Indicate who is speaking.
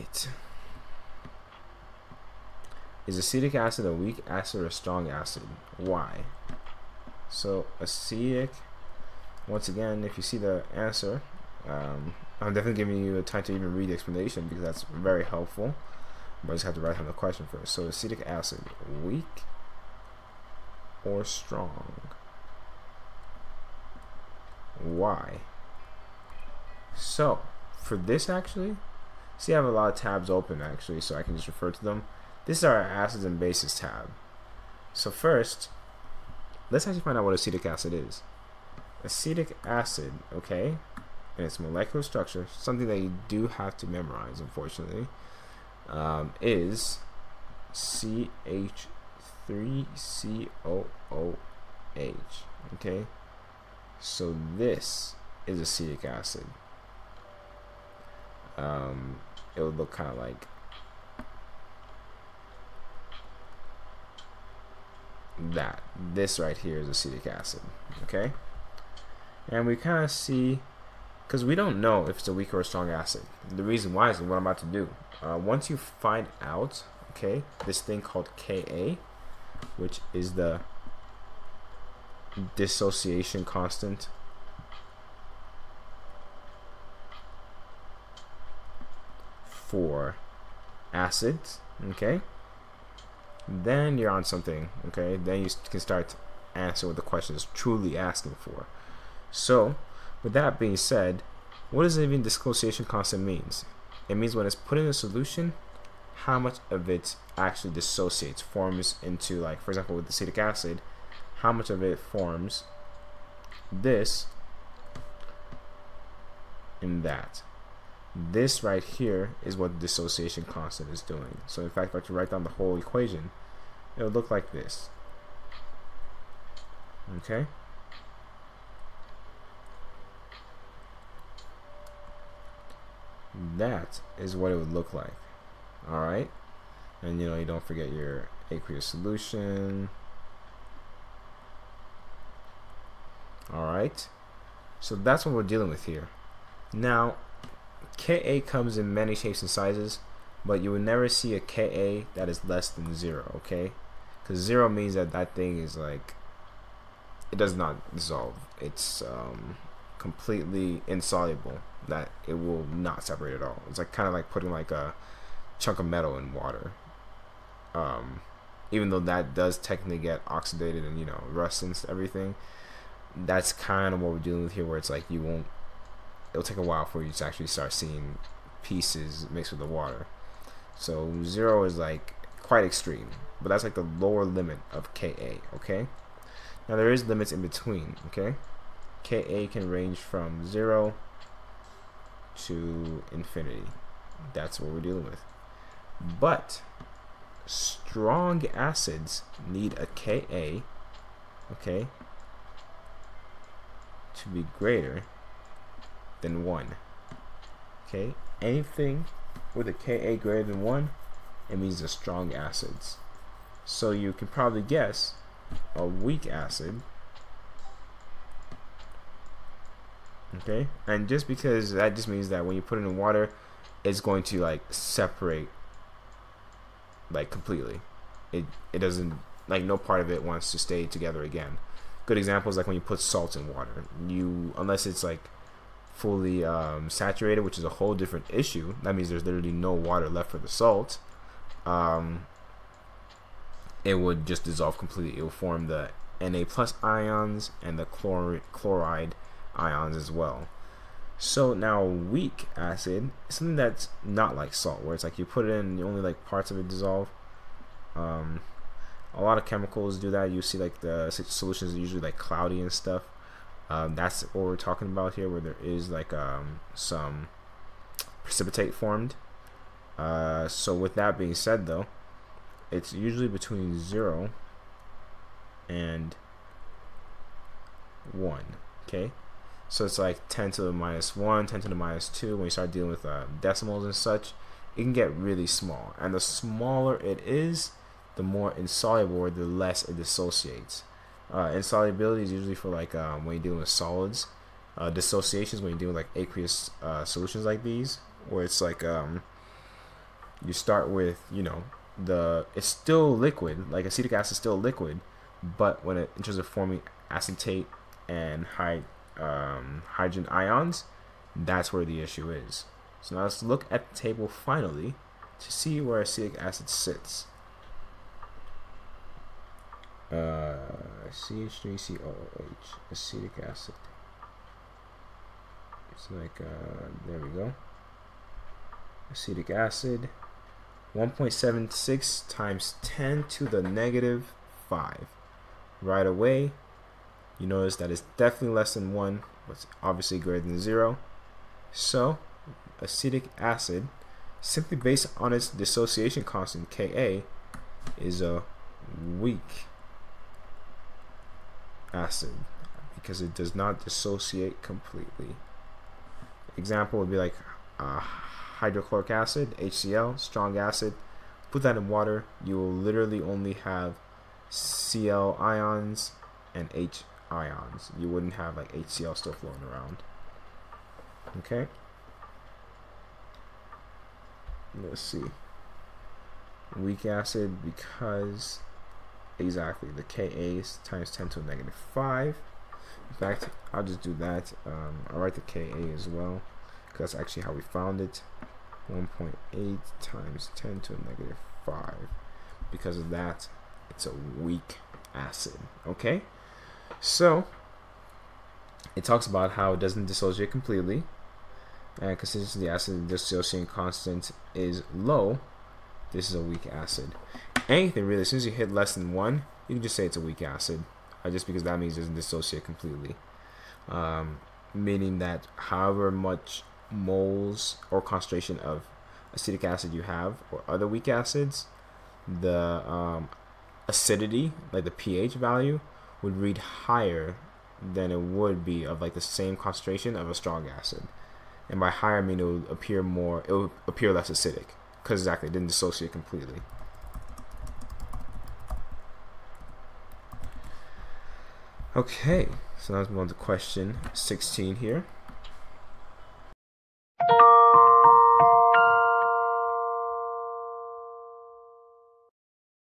Speaker 1: right. Is acetic acid a weak acid or a strong acid? Why? So acetic, once again, if you see the answer, um, I'm definitely giving you a time to even read the explanation because that's very helpful. But I just have to write down the question first. So acetic acid, weak or strong? Why? So, for this actually, see I have a lot of tabs open actually, so I can just refer to them. This is our acids and bases tab. So first, let's actually find out what acetic acid is. Acetic acid, okay, and its molecular structure, something that you do have to memorize, unfortunately, um, is CH3COOH. Okay, so this is acetic acid. Um, it would look kind of like that. This right here is acetic acid. Okay, and we kind of see because we don't know if it's a weak or a strong acid. The reason why is what I'm about to do. Uh, once you find out, okay, this thing called Ka, which is the dissociation constant for acids, okay, then you're on something, okay, then you can start answering what the question is truly asking for. So, with that being said, what does even dissociation constant means? It means when it's put in a solution, how much of it actually dissociates, forms into like, for example, with acetic acid, how much of it forms this in that. This right here is what the dissociation constant is doing. So in fact, if I to write down the whole equation, it would look like this. Okay? that is what it would look like all right and you know you don't forget your aqueous solution all right so that's what we're dealing with here now Ka comes in many shapes and sizes but you will never see a Ka that is less than zero okay because zero means that that thing is like it does not dissolve it's um, completely insoluble that it will not separate at all. It's like kind of like putting like a chunk of metal in water. Um, even though that does technically get oxidated and you know rust and everything, that's kind of what we're dealing with here, where it's like you won't. It'll take a while for you to actually start seeing pieces mixed with the water. So zero is like quite extreme, but that's like the lower limit of Ka. Okay. Now there is limits in between. Okay. Ka can range from zero to infinity. That's what we're dealing with. But strong acids need a Ka, okay, to be greater than 1. Okay, anything with a Ka greater than 1, it means the strong acids. So you can probably guess a weak acid. Okay? And just because that just means that when you put it in water it's going to like separate like completely. It it doesn't like no part of it wants to stay together again. Good example is like when you put salt in water. You unless it's like fully um, saturated which is a whole different issue that means there's literally no water left for the salt um, it would just dissolve completely it will form the Na plus ions and the chlor chloride ions as well. So now weak acid something that's not like salt, where it's like you put it in, only like parts of it dissolve. Um, a lot of chemicals do that. You see like the solutions are usually like cloudy and stuff. Um, that's what we're talking about here, where there is like um, some precipitate formed. Uh, so with that being said, though, it's usually between zero and one. Okay, so it's like 10 to the minus 1, 10 to the minus 2. When you start dealing with uh, decimals and such, it can get really small. And the smaller it is, the more insoluble or the less it dissociates. Uh, insolubility is usually for like um, when you're dealing with solids. Uh, dissociation is when you're dealing with like aqueous uh, solutions like these, where it's like um, you start with you know the it's still liquid like acetic acid is still liquid but when it enters the forming acetate and high um, hydrogen ions that's where the issue is so now let's look at the table finally to see where acetic acid sits uh, CH3COOH acetic acid it's like uh, there we go acetic acid 1.76 times 10 to the negative 5. Right away, you notice that it's definitely less than 1, but obviously greater than 0. So, acetic acid, simply based on its dissociation constant Ka, is a weak acid because it does not dissociate completely. Example would be like uh, hydrochloric acid, HCl, strong acid. Put that in water, you will literally only have Cl ions and H ions. You wouldn't have like HCl still floating around. Okay. Let's see. Weak acid because exactly the Ka is times 10 to the negative 5. In fact, I'll just do that. Um, I'll write the Ka as well because that's actually how we found it. 1.8 times 10 to the negative 5. Because of that, it's a weak acid. Okay? So, it talks about how it doesn't dissociate completely. And considering the acid dissociation constant is low, this is a weak acid. Anything really, as soon as you hit less than 1, you can just say it's a weak acid. Uh, just because that means it doesn't dissociate completely. Um, meaning that however much moles or concentration of acetic acid you have or other weak acids, the um, acidity, like the pH value, would read higher than it would be of like the same concentration of a strong acid. And by higher, I mean it would appear more, it would appear less acidic because exactly it didn't dissociate completely. Okay, so now let's move on to question 16 here.